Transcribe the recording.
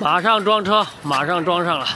马上装车马上装上了。